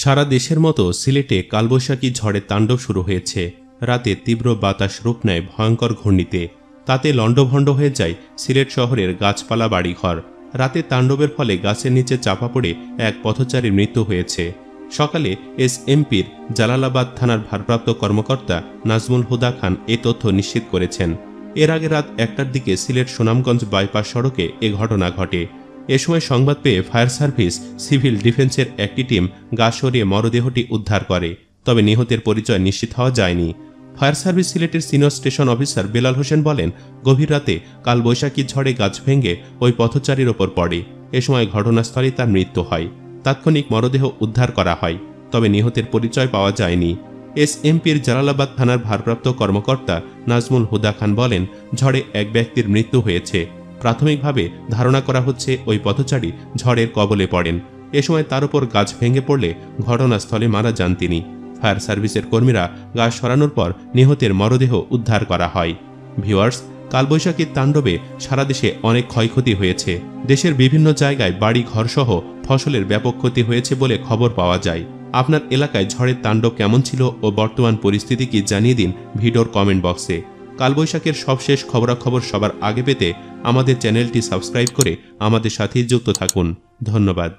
সারা দেশের মতো সিলেটে কালবৈশাখী ঝড়ে তাণ্ডব শুরু হয়েছে। রাতে তীব্র বাতাস রূপ নেয় ভয়ঙ্কর ঘূর্ণিতে। তাতে লণ্ডভণ্ড হয়ে যায় সিলেট শহরের গাছপালা বাড়িঘর। রাতে তাণ্ডবের ফলে গাছের নিচে চাপা পড়ে এক পথচারীর মৃত্যু হয়েছে। সকালে এস এমপির জালালাবাদ থানার ভারপ্রাপ্ত কর্মকর্তা নাজমুল হুদা খান এ তথ্য নিশ্চিত করেছেন। এর আগে রাত একটার দিকে সিলেট সুনামগঞ্জ বাইপাস সড়কে এ ঘটনা ঘটে। এ সময় সংবাদ পেয়ে ফায়ার সার্ভিস, সিভিল ডিফেন্সের একটি টিম গা সরিয়ে মরদেহটি উদ্ধার করে, তবে নিহতের পরিচয় নিশ্চিত হওয়া যায়নি। ফায়ার সার্ভিস সিলেটের senior station officer Belal Hossain বলেন, গভীর রাতে কাল বৈশাখী ঝড়ে গাছ ভেঙে ওই পথচারীর ওপর পড়ে। এ সময় ঘটনাস্থলে তার মৃত্যু হয়। তাৎক্ষণিক মরদেহ উদ্ধার করা হয়, তবে নিহতের পরিচয় পাওয়া যায়নি। এস এমপির জালালাবাদ থানার ভারপ্রাপ্ত কর্মকর্তা নাজমুল হুদা খান বলেন, ঝড়ে এক ব্যক্তির মৃত্যু হয়েছে। প্রাথমিকভাবে ধারণা করা হচ্ছে ওই পথচারী ঝড়ের কবলে পড়েন। এ সময় তার উপর গাছ ভেঙে পড়লে ঘটনাস্থলে মারা যান তিনি। ফায়ার সার্ভিসের কর্মীরা গাছ সরানোর পর নিহতের মরদেহ উদ্ধার করা হয়। ভিউয়ার্স, কালবৈশাখীর তাণ্ডবে সারা দেশে অনেক ক্ষয়ক্ষতি হয়েছে। দেশের বিভিন্ন জায়গায় বাড়ি, ঘরসহ ফসলের ব্যাপক ক্ষতি হয়েছে বলে খবর পাওয়া যায়। আপনার এলাকায় ঝড়ের তাণ্ডব কেমন ছিল ও বর্তমান পরিস্থিতি কি জানিয়ে দিন ভিডিওর কমেন্ট বক্সে। কালবৈশাখের সবশেষ খবরাখবর সবার আগে পেতে আমাদের চ্যানেলটি সাবস্ক্রাইব করে আমাদের সাথেই যুক্ত থাকুন। ধন্যবাদ।